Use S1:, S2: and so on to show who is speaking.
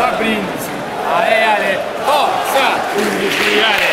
S1: forza Brindisi, areale, forza industriale.